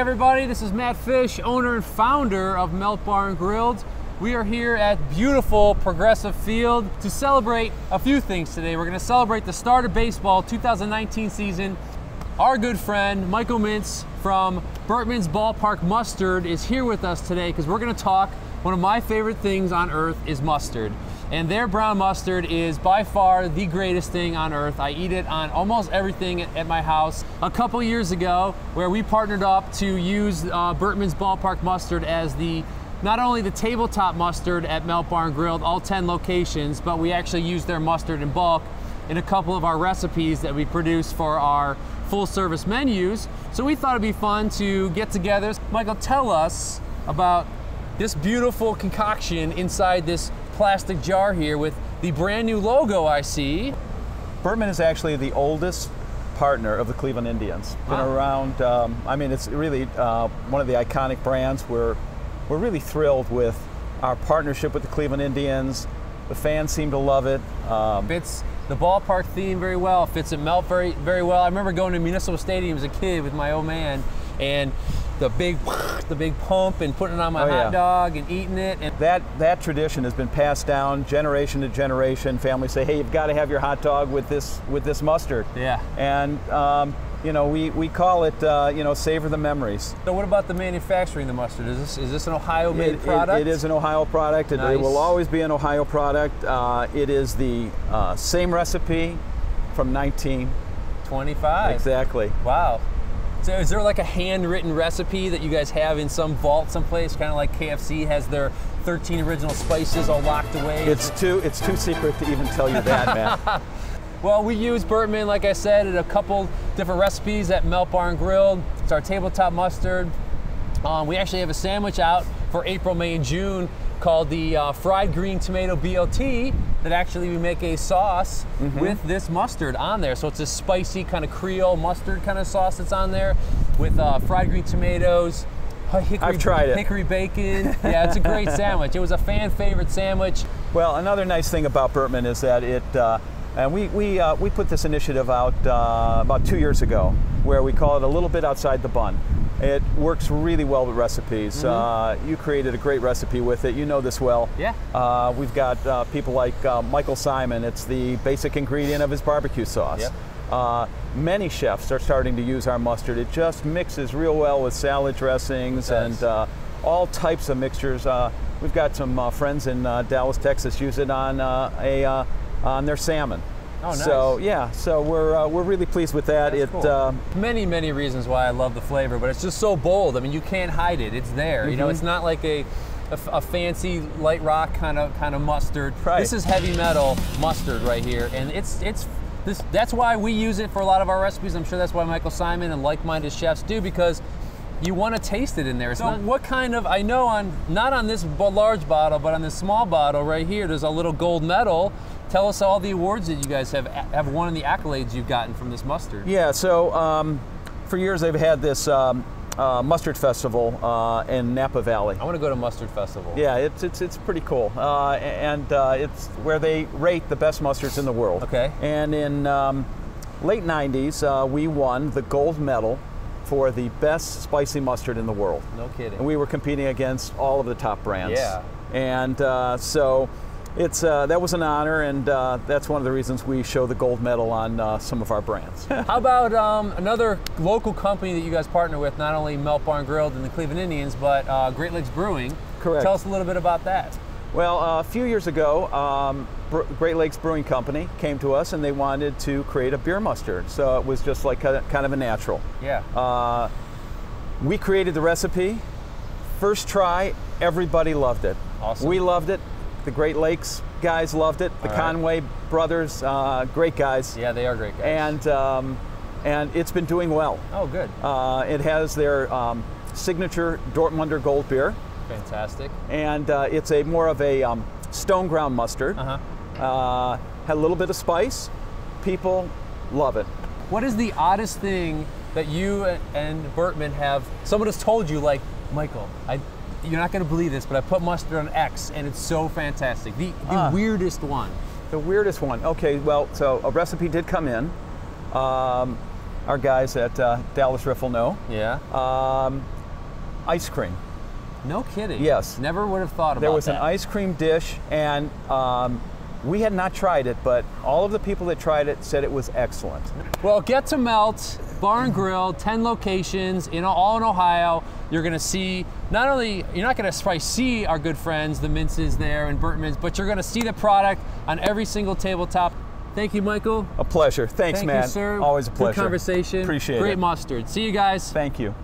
everybody, this is Matt Fish, owner and founder of Melt Bar and Grilled. We are here at beautiful Progressive Field to celebrate a few things today. We're going to celebrate the start of baseball 2019 season. Our good friend Michael Mintz from Bertman's Ballpark Mustard is here with us today because we're going to talk. One of my favorite things on earth is mustard. And their brown mustard is by far the greatest thing on earth. I eat it on almost everything at my house. A couple years ago, where we partnered up to use uh, Bertman's Ballpark Mustard as the not only the tabletop mustard at Melt Barn Grilled, all 10 locations, but we actually use their mustard in bulk in a couple of our recipes that we produce for our full service menus. So we thought it'd be fun to get together. Michael, tell us about this beautiful concoction inside this plastic jar here with the brand new logo I see. Bertman is actually the oldest partner of the Cleveland Indians. Been wow. around, um, I mean, it's really uh, one of the iconic brands. We're, we're really thrilled with our partnership with the Cleveland Indians. The fans seem to love it. Um, fits the ballpark theme very well, fits it melt very, very well. I remember going to Municipal Stadium as a kid with my old man, and the big the big pump and putting it on my oh, hot yeah. dog and eating it. And that that tradition has been passed down generation to generation. Families say, "Hey, you've got to have your hot dog with this with this mustard." Yeah. And um, you know, we, we call it, uh, you know, savor the memories. So what about the manufacturing the mustard? Is this is this an Ohio-made product? It, it is an Ohio product. Nice. It, it, will always be an Ohio product. Uh, it is the uh, same recipe from 1925. Exactly. Wow. So is there like a handwritten recipe that you guys have in some vault someplace, kind of like KFC has their 13 original spices all locked away? It's too it's too secret to even tell you that, man. well, we use Bertman, like I said, in a couple different recipes at Melt Bar and Grilled. It's our tabletop mustard. Um, we actually have a sandwich out for April, May, and June called the uh, fried green tomato BLT that actually we make a sauce mm -hmm. with this mustard on there. So it's a spicy kind of Creole mustard kind of sauce that's on there with uh, fried green tomatoes. Hickory, I've tried it. Hickory bacon. yeah, it's a great sandwich. It was a fan favorite sandwich. Well, another nice thing about Bertman is that it, uh, and we, we, uh, we put this initiative out uh, about two years ago, where we call it a little bit outside the bun. It works really well with recipes. Mm -hmm. uh, you created a great recipe with it. You know this well. Yeah. Uh, we've got uh, people like uh, Michael Symon. It's the basic ingredient of his barbecue sauce. Yep. Uh, many chefs are starting to use our mustard. It just mixes real well with salad dressings and uh, all types of mixtures. we've got some friends in Dallas, Texas use it on a on their salmon. Oh, nice. So yeah, so we're uh, we're really pleased with that. That's it cool. uh, many many reasons why I love the flavor, but it's just so bold. I mean, you can't hide it. It's there. Mm -hmm. You know, mm-hmm. it's not like a, a, a fancy light rock kind of kind of mustard. Right. This is heavy metal mustard right here, and it's it's this. That's why we use it for a lot of our recipes. I'm sure that's why Michael Symon and like-minded chefs do because you want to taste it in there. It's so not, what kind of, I know on, not on this large bottle, but on this small bottle right here, there's a little gold medal tell us all the awards that you guys have have won and the accolades you've gotten from this mustard. Yeah, so um, for years they've had this um, uh, mustard festival uh, in Napa Valley. I want to go to mustard festival. Yeah, it's it's, it's pretty cool, uh, and uh, it's where they rate the best mustards in the world. Okay. And in um, late '90s, uh, we won the gold medal for the best spicy mustard in the world. No kidding. And we were competing against all of the top brands. Yeah. And uh, so it's uh, that was an honor, and uh, that's one of the reasons we show the gold medal on uh, some of our brands. How about um, another local company that you guys partner with? Not only Melt Bar and Grilled and the Cleveland Indians, but uh, Great Lakes Brewing. Correct. Tell us a little bit about that. Well, uh, a few years ago, um, Great Lakes Brewing Company came to us and they wanted to create a beer mustard. So it was just like kind of a natural. Yeah. Uh, we created the recipe. First try, everybody loved it. Awesome. We loved it. The Great Lakes guys loved it. The right. Conway brothers, uh, great guys. Yeah, they are great guys. And um, and it's been doing well. Oh, good. Uh, it has their um, signature Dortmunder Gold beer. Fantastic. And uh, it's a more of a um, stone ground mustard. Uh-huh. Uh, had a little bit of spice. People love it. What is the oddest thing that you and Bertman have? Someone has told you, like, Michael, I you're not going to believe this, but I put mustard on X, and it's so fantastic. The, the uh, weirdest one. The weirdest one. Okay, well, so a recipe did come in. Um, our guys at uh, Dallas Riffle know. Yeah. Um, ice cream. no kidding. yes. Never would have thought about that. There was that. an ice cream dish, and um, we had not tried it, but all of the people that tried it said it was excellent. Well, get to Melt Bar and Grill, 10 locations in all in Ohio. You're gonna see not only you're not gonna probably see our good friends, the Mintzes there and Bertman's, but you're gonna see the product on every single tabletop. Thank you, Michael. A pleasure. Thanks, Thank man. you, sir. Always a pleasure. Good conversation. Appreciate Great it. Great mustard. See you guys. Thank you.